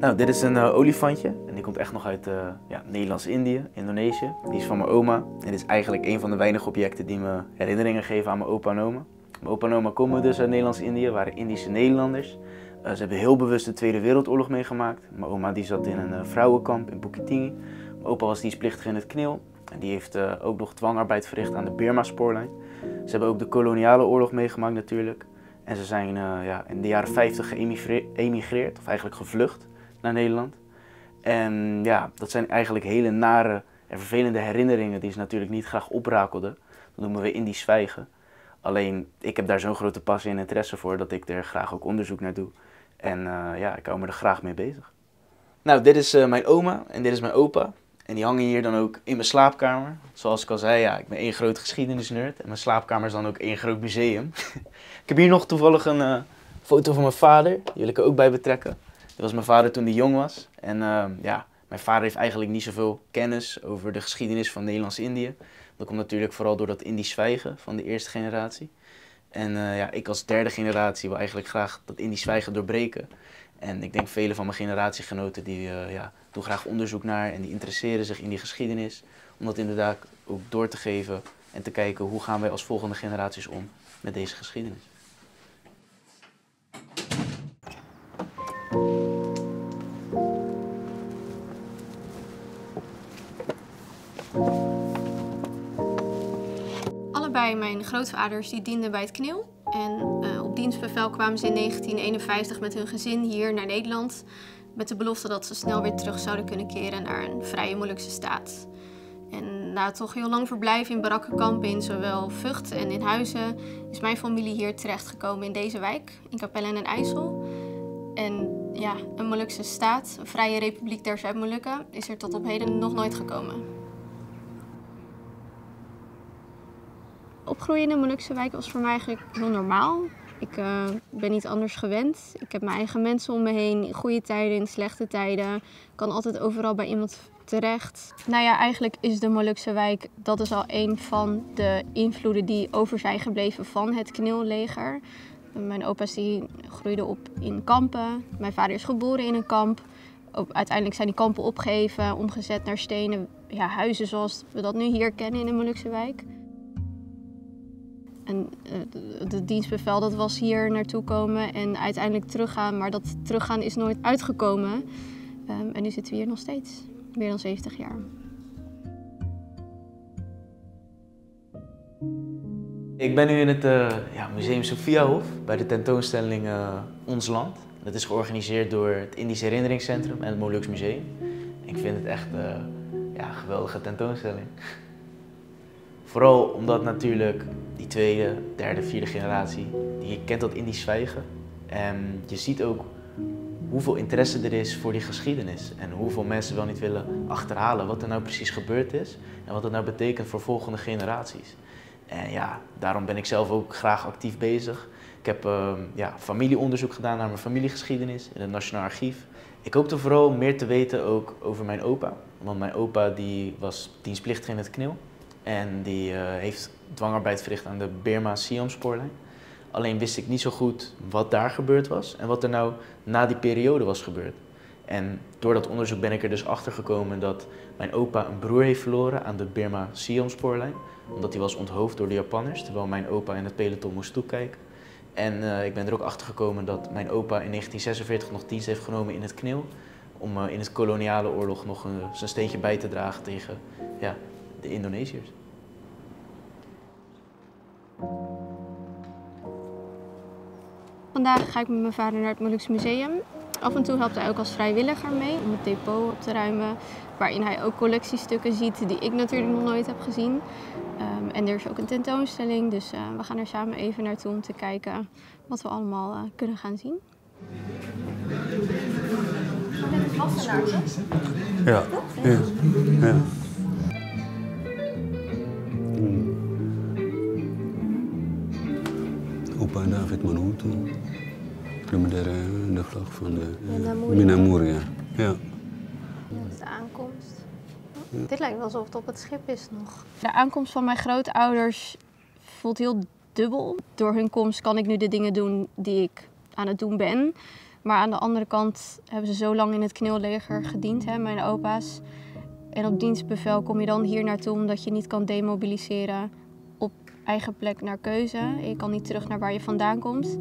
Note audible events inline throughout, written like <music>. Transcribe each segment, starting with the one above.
Nou, dit is een uh, olifantje en die komt echt nog uit uh, ja, Nederlands-Indië, Indonesië. Die is van mijn oma en dit is eigenlijk een van de weinige objecten die me herinneringen geven aan mijn opa en oma. Mijn opa en oma komen dus uit Nederlands-Indië, waren Indische Nederlanders. Uh, ze hebben heel bewust de Tweede Wereldoorlog meegemaakt. Mijn oma die zat in een vrouwenkamp in Bukittinggi. Mijn opa was dienstplichtig in het KNIL en die heeft ook nog dwangarbeid verricht aan de Birma-spoorlijn. Ze hebben ook de koloniale oorlog meegemaakt natuurlijk. En ze zijn ja, in de jaren 50 geëmigreerd, of eigenlijk gevlucht naar Nederland. En ja, dat zijn eigenlijk hele nare en vervelende herinneringen die ze natuurlijk niet graag oprakelden. Dat noemen we Indisch zwijgen. Alleen, ik heb daar zo'n grote passie en interesse voor dat ik er graag ook onderzoek naar doe. En uh, ja, ik hou me er graag mee bezig. Nou, dit is uh, mijn oma en dit is mijn opa. En die hangen hier dan ook in mijn slaapkamer. Zoals ik al zei, ja, ik ben één groot geschiedenisnerd. En mijn slaapkamer is dan ook één groot museum. <laughs> ik heb hier nog toevallig een uh, foto van mijn vader. Die wil ik er ook bij betrekken. Dat was mijn vader toen hij jong was. En ehm, ja, mijn vader heeft eigenlijk niet zoveel kennis over de geschiedenis van Nederlands-Indië. Dat komt natuurlijk vooral door dat Indisch zwijgen van de eerste generatie. En uh, ja, ik als derde generatie wil eigenlijk graag dat Indisch zwijgen doorbreken. En ik denk vele van mijn generatiegenoten die uh, ja, doen graag onderzoek naar en die interesseren zich in die geschiedenis. Om dat inderdaad ook door te geven en te kijken hoe gaan wij als volgende generaties om met deze geschiedenis. Mijn grootvaders die dienden bij het KNIL. En uh, op dienstbevel kwamen ze in 1951 met hun gezin hier naar Nederland. Met de belofte dat ze snel weer terug zouden kunnen keren naar een vrije Molukse staat. En na toch heel lang verblijf in barakkenkampen in zowel Vught en in Huizen... is mijn familie hier terechtgekomen in deze wijk, in Capelle en IJssel. En ja, een Molukse staat, een vrije republiek der Zuid-Molukken, is er tot op heden nog nooit gekomen. Opgroeien in een Molukse wijk was voor mij eigenlijk heel normaal. Ik uh, ben niet anders gewend. Ik heb mijn eigen mensen om me heen, goede tijden, in slechte tijden. Ik kan altijd overal bij iemand terecht. Nou ja, eigenlijk is de Molukse wijk, dat is al een van de invloeden die over zijn gebleven van het Knilleger. Mijn opa's die groeiden op in kampen. Mijn vader is geboren in een kamp. Uiteindelijk zijn die kampen opgegeven, omgezet naar stenen ja, huizen zoals we dat nu hier kennen in de Molukse wijk. En uh, de dienstbevel dat was hier naartoe komen en uiteindelijk teruggaan. Maar dat teruggaan is nooit uitgekomen. Um, en nu zitten we hier nog steeds. Meer dan 70 jaar. Ik ben nu in het uh, ja, Museum Sophiahof bij de tentoonstelling uh, Ons Land. Dat is georganiseerd door het Indisch Herinneringscentrum en het Moluks Museum. Ik vind het echt ja, een geweldige tentoonstelling. <laughs> Vooral omdat natuurlijk die tweede, derde, vierde generatie, die kent dat Indisch zwijgen. En je ziet ook hoeveel interesse er is voor die geschiedenis. En hoeveel mensen wel niet willen achterhalen wat er nou precies gebeurd is. En wat het nou betekent voor volgende generaties. En ja, daarom ben ik zelf ook graag actief bezig. Ik heb uh, ja, familieonderzoek gedaan naar mijn familiegeschiedenis in het Nationaal Archief. Ik hoopte vooral meer te weten ook over mijn opa. Want mijn opa die was dienstplichtig in het KNIL. En die uh, heeft dwangarbeid verricht aan de Birma-Siam spoorlijn. Alleen wist ik niet zo goed wat daar gebeurd was en wat er nou na die periode was gebeurd. En door dat onderzoek ben ik er dus achter gekomen dat mijn opa een broer heeft verloren aan de Birma-Siam spoorlijn. Omdat hij was onthoofd door de Japanners, terwijl mijn opa in het peloton moest toekijken. En uh, ik ben er ook achter gekomen dat mijn opa in 1946 nog dienst heeft genomen in het KNIL. Om uh, in het koloniale oorlog nog een, zijn steentje bij te dragen tegen ja, de Indonesiërs. Vandaag ga ik met mijn vader naar het Molukse Museum. Af en toe helpt hij ook als vrijwilliger mee om het depot op te ruimen. Waarin hij ook collectiestukken ziet die ik natuurlijk nog nooit heb gezien. Um, en er is ook een tentoonstelling, dus uh, we gaan er samen even naartoe om te kijken wat we allemaal uh, kunnen gaan zien. Ja. Met de, de vlag van de uh, Minamuri. Ja. is de aankomst. Dit lijkt wel alsof het op het schip is nog. De aankomst van mijn grootouders voelt heel dubbel. Door hun komst kan ik nu de dingen doen die ik aan het doen ben. Maar aan de andere kant hebben ze zo lang in het kneelleger gediend, hè, mijn opa's. En op dienstbevel kom je dan hier naartoe omdat je niet kan demobiliseren op eigen plek naar keuze. Je kan niet terug naar waar je vandaan komt.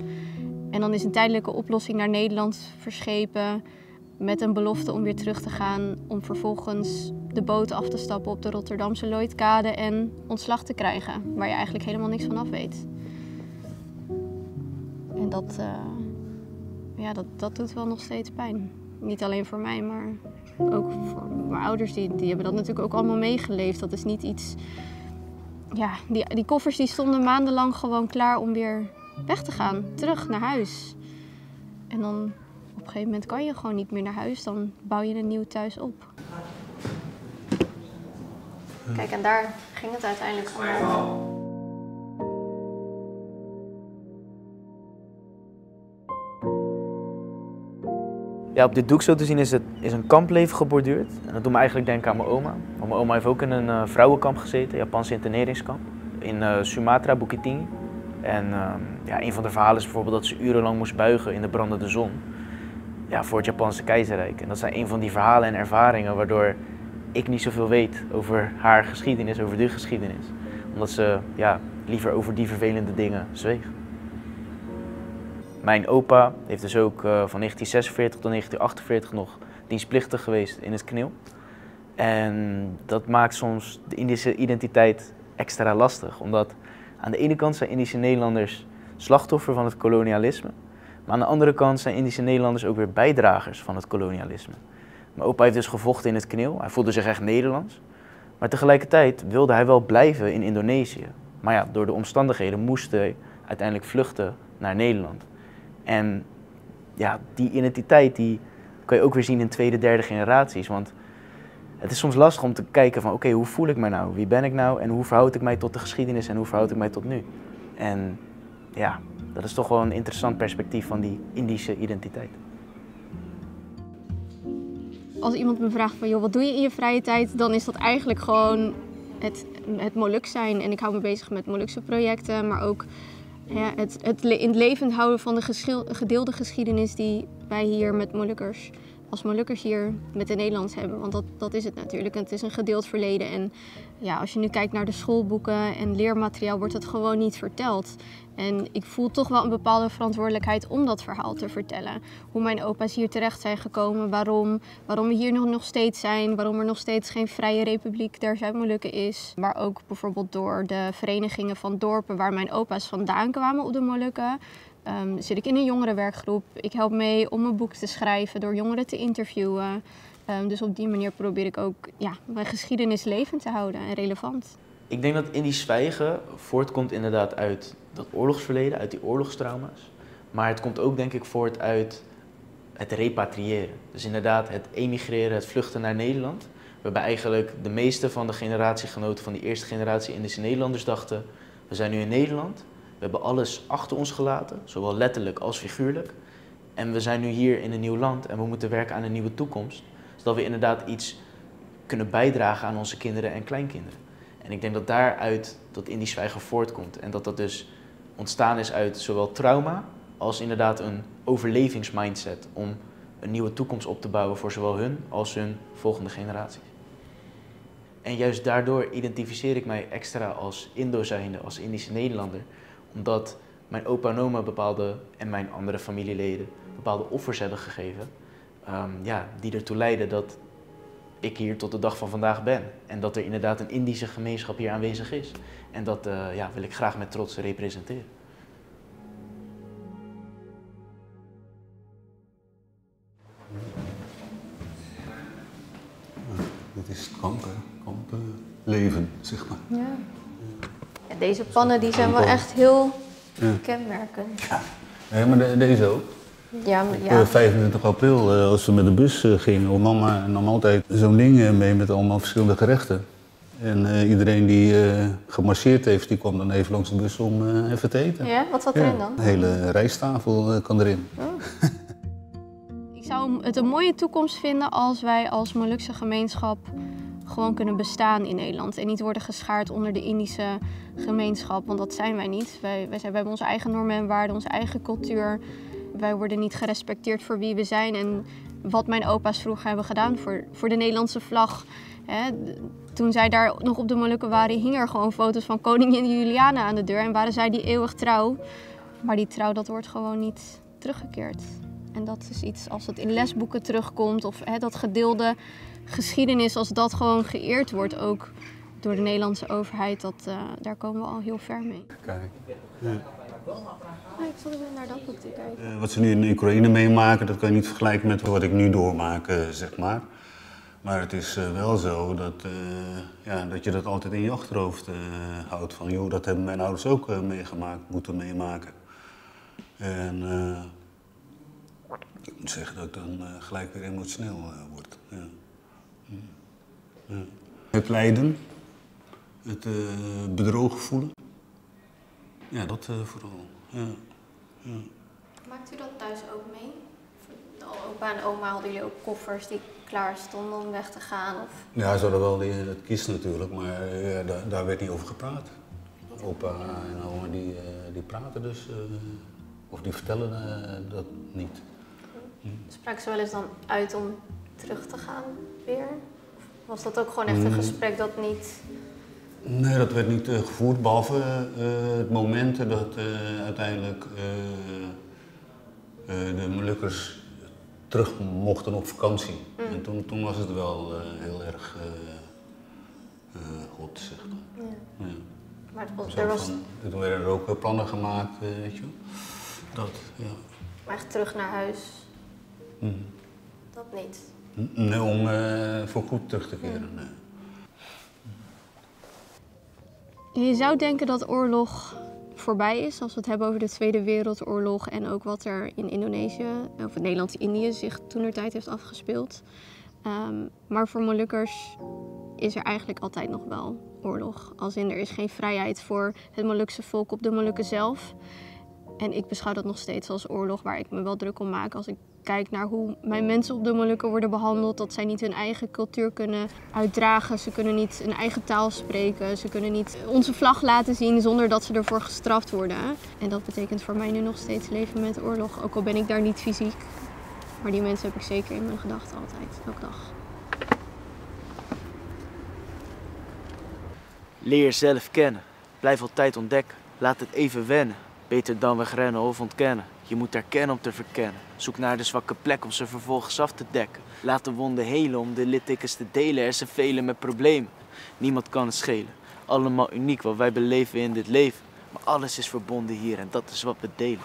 En dan is een tijdelijke oplossing naar Nederland verschepen met een belofte om weer terug te gaan om vervolgens de boot af te stappen op de Rotterdamse Lloydkade en ontslag te krijgen, waar je eigenlijk helemaal niks van af weet. En dat, uh, ja, dat, dat doet wel nog steeds pijn. Niet alleen voor mij, maar ook voor mijn ouders. Die, die hebben dat natuurlijk ook allemaal meegeleefd. Dat is niet iets... Ja, die, die koffers die stonden maandenlang gewoon klaar om weer weg te gaan. Terug naar huis. En dan op een gegeven moment kan je gewoon niet meer naar huis. Dan bouw je een nieuw thuis op. Kijk, en daar ging het uiteindelijk allemaal. Ja, op dit doek zo te zien is, het, is een kampleven geborduurd. En dat doet me eigenlijk denken aan mijn oma. Mijn oma heeft ook in een uh, vrouwenkamp gezeten, Japanse interneringskamp. In uh, Sumatra, Bukittinggi. En uh, ja, een van de verhalen is bijvoorbeeld dat ze urenlang moest buigen in de brandende zon. Ja, voor het Japanse keizerrijk. En dat zijn een van die verhalen en ervaringen waardoor ik niet zoveel weet over haar geschiedenis, over de geschiedenis. Omdat ze ja, liever over die vervelende dingen zweeg. Mijn opa heeft dus ook uh, van 1946 tot 1948 nog dienstplichtig geweest in het KNIL. En dat maakt soms de Indische identiteit extra lastig. Omdat aan de ene kant zijn Indische Nederlanders slachtoffer van het kolonialisme. Maar aan de andere kant zijn Indische Nederlanders ook weer bijdragers van het kolonialisme. Mijn opa heeft dus gevochten in het KNIL. Hij voelde zich echt Nederlands. Maar tegelijkertijd wilde hij wel blijven in Indonesië. Maar ja, door de omstandigheden moest hij uiteindelijk vluchten naar Nederland. En ja, die identiteit die kan je ook weer zien in tweede, derde generaties. Want het is soms lastig om te kijken van oké, hoe voel ik mij nou? Wie ben ik nou? En hoe verhoud ik mij tot de geschiedenis en hoe verhoud ik mij tot nu? En ja, dat is toch wel een interessant perspectief van die Indische identiteit. Als iemand me vraagt van joh, wat doe je in je vrije tijd? Dan is dat eigenlijk gewoon het, het Moluk zijn. En ik hou me bezig met Molukse projecten, maar ook ja, het, het in het levend houden van de gedeelde geschiedenis die wij hier met Molukkers, als Molukkers hier met de Nederlands hebben. Want dat, dat is het natuurlijk. Het is een gedeeld verleden. En ja, als je nu kijkt naar de schoolboeken en leermateriaal, wordt het gewoon niet verteld. En ik voel toch wel een bepaalde verantwoordelijkheid om dat verhaal te vertellen. Hoe mijn opa's hier terecht zijn gekomen, waarom, waarom we hier nog, nog steeds zijn, waarom er nog steeds geen vrije republiek der Zuid-Molukken is. Maar ook bijvoorbeeld door de verenigingen van dorpen waar mijn opa's vandaan kwamen op de Molukken. Um, zit ik in een jongerenwerkgroep. Ik help mee om een boek te schrijven door jongeren te interviewen. Um, dus op die manier probeer ik ook ja, mijn geschiedenis levend te houden en relevant. Ik denk dat in die zwijgen voortkomt inderdaad uit dat oorlogsverleden, uit die oorlogstrauma's. Maar het komt ook denk ik voort uit het repatriëren. Dus inderdaad het emigreren, het vluchten naar Nederland. Waarbij eigenlijk de meeste van de generatiegenoten van die eerste generatie Indische Nederlanders dachten... we zijn nu in Nederland, we hebben alles achter ons gelaten, zowel letterlijk als figuurlijk. En we zijn nu hier in een nieuw land en we moeten werken aan een nieuwe toekomst. Zodat we inderdaad iets kunnen bijdragen aan onze kinderen en kleinkinderen. En ik denk dat daaruit dat in die zwijgen voortkomt. En dat dat dus ontstaan is uit zowel trauma als inderdaad een overlevingsmindset om een nieuwe toekomst op te bouwen voor zowel hun als hun volgende generaties. En juist daardoor identificeer ik mij extra als Indo zijnde, als Indische Nederlander, omdat mijn opa en oma bepaalde, en mijn andere familieleden, bepaalde offers hebben gegeven, um, ja, die ertoe leiden dat ik hier tot de dag van vandaag ben. En dat er inderdaad een Indische gemeenschap hier aanwezig is. En dat uh, ja, wil ik graag met trots representeren. Dit is het kampen, kampenleven, zeg maar. Ja. Ja. deze pannen die zijn wel echt heel ja. kenmerkend. Ja, nee, maar deze ook. Ja, ja. 25 eh, april, eh, als we met de bus eh, gingen, mama nam altijd zo'n ding mee met allemaal verschillende gerechten. En iedereen die gemarcheerd heeft, die kwam dan even langs de bus om even te eten. Ja, wat zat erin dan? Een hele rijsttafel kan erin. Oh. <laughs> Ik zou het een mooie toekomst vinden als wij als Molukse gemeenschap gewoon kunnen bestaan in Nederland. En niet worden geschaard onder de Indische gemeenschap, want dat zijn wij niet. Wij, wij, zijn, wij hebben onze eigen normen en waarden, onze eigen cultuur wij worden niet gerespecteerd voor wie we zijn en wat mijn opa's vroeger hebben gedaan voor, voor de Nederlandse vlag. Hè, toen zij daar nog op de Molukken waren, hingen er gewoon foto's van koningin Juliana aan de deur en waren zij die eeuwig trouw. Maar die trouw, dat wordt gewoon niet teruggekeerd. En dat is iets als het in lesboeken terugkomt of hè, dat gedeelde geschiedenis, als dat gewoon geëerd wordt ook door de Nederlandse overheid, dat, uh, daar komen we al heel ver mee. Kijk. Ja. Ah, ik zat even naar dat boek te kijken. Uh, wat ze nu in Oekraïne meemaken, dat kan je niet vergelijken met wat ik nu doormaak, uh, zeg maar. Maar het is uh, wel zo dat, ja, dat je dat altijd in je achterhoofd houdt. Van, joh, dat hebben mijn ouders ook meegemaakt, moeten meemaken. En ik moet zeggen dat ik dan gelijk weer emotioneel word. Ja. Het lijden, het uh, bedrogen voelen. Ja, dat uh, vooral. Ja. Ja. Maakt u dat thuis ook mee? Opa en oma hadden jullie ook koffers die klaar stonden om weg te gaan? Of? Ja, ze hadden wel die, het kies natuurlijk, maar ja, daar, daar, werd niet over gepraat. Opa en oma die, die praten dus, of die vertellen dat niet. Hm. Spraken ze wel eens dan uit om terug te gaan weer? Was dat ook gewoon echt een gesprek dat niet... Nee, dat werd niet uh, gevoerd, behalve uh, het moment dat uiteindelijk de Molukkers terug mochten op vakantie. Mm. En toen, toen was het wel heel erg goed, zeg maar. Ja. Ja. Maar het was, er was... Van, toen werden er ook plannen gemaakt, weet je Dat, ja. Maar echt terug naar huis, mm. dat niet? Nee, om uh, voor goed terug te keren. Nee. Je zou denken dat oorlog voorbij is als we het hebben over de Tweede Wereldoorlog en ook wat er in Indonesië, of Nederlands-Indië, zich tijd heeft afgespeeld. Um, maar voor Molukkers is er eigenlijk altijd nog wel oorlog. Als in er is geen vrijheid voor het Molukse volk op de Molukken zelf. En ik beschouw dat nog steeds als oorlog waar ik me wel druk om maak als ik kijk naar hoe mijn mensen op de Molukken worden behandeld. Dat zij niet hun eigen cultuur kunnen uitdragen. Ze kunnen niet een eigen taal spreken. Ze kunnen niet onze vlag laten zien zonder dat ze ervoor gestraft worden. En dat betekent voor mij nu nog steeds leven met oorlog. Ook al ben ik daar niet fysiek. Maar die mensen heb ik zeker in mijn gedachten altijd, elke dag. Leer jezelf kennen. Blijf altijd ontdekken. Laat het even wennen. Beter dan wegrennen of ontkennen. Je moet erkennen om te verkennen. Zoek naar de zwakke plek om ze vervolgens af te dekken. Laat de wonden helen om de littekens te delen. Er zijn velen met problemen. Niemand kan het schelen. Allemaal uniek wat wij beleven in dit leven. Maar alles is verbonden hier en dat is wat we delen.